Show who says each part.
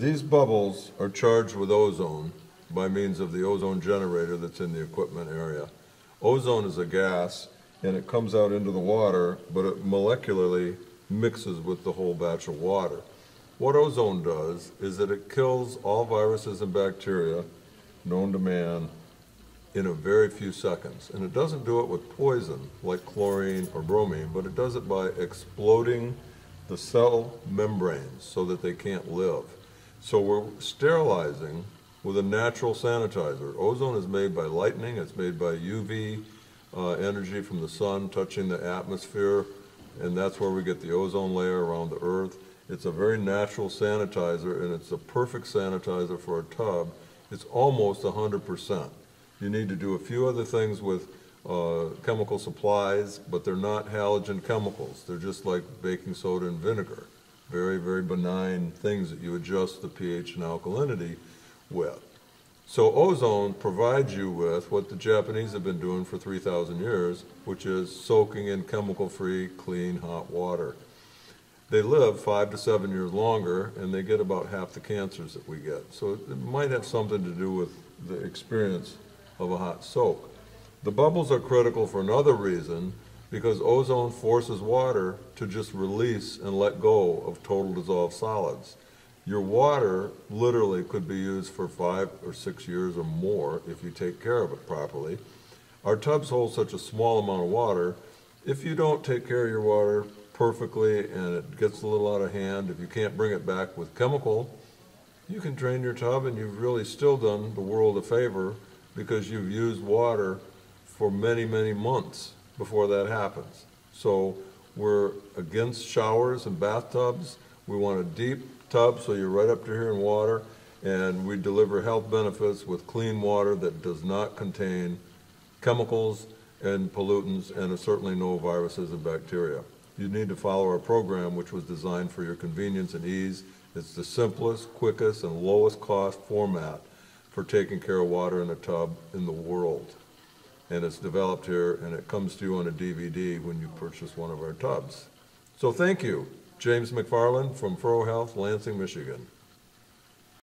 Speaker 1: These bubbles are charged with ozone by means of the ozone generator that's in the equipment area. Ozone is a gas, and it comes out into the water, but it molecularly mixes with the whole batch of water. What ozone does is that it kills all viruses and bacteria known to man in a very few seconds. And it doesn't do it with poison like chlorine or bromine, but it does it by exploding the cell membranes so that they can't live. So we're sterilizing with a natural sanitizer. Ozone is made by lightning, it's made by UV uh, energy from the sun touching the atmosphere, and that's where we get the ozone layer around the earth. It's a very natural sanitizer, and it's a perfect sanitizer for a tub. It's almost 100%. You need to do a few other things with uh, chemical supplies, but they're not halogen chemicals. They're just like baking soda and vinegar. Very, very benign things that you adjust the pH and alkalinity with. So ozone provides you with what the Japanese have been doing for 3,000 years, which is soaking in chemical-free, clean, hot water. They live five to seven years longer, and they get about half the cancers that we get. So it might have something to do with the experience of a hot soak. The bubbles are critical for another reason, because ozone forces water to just release and let go of total dissolved solids. Your water literally could be used for five or six years or more if you take care of it properly. Our tubs hold such a small amount of water. If you don't take care of your water perfectly and it gets a little out of hand, if you can't bring it back with chemical, you can drain your tub and you've really still done the world a favor because you've used water for many, many months before that happens. So we're against showers and bathtubs. We want a deep tub so you're right up to here in water. And we deliver health benefits with clean water that does not contain chemicals and pollutants and certainly no viruses and bacteria. You need to follow our program, which was designed for your convenience and ease. It's the simplest, quickest, and lowest cost format for taking care of water in a tub in the world. And it's developed here, and it comes to you on a DVD when you purchase one of our tubs. So thank you, James McFarland from Furo Health, Lansing, Michigan.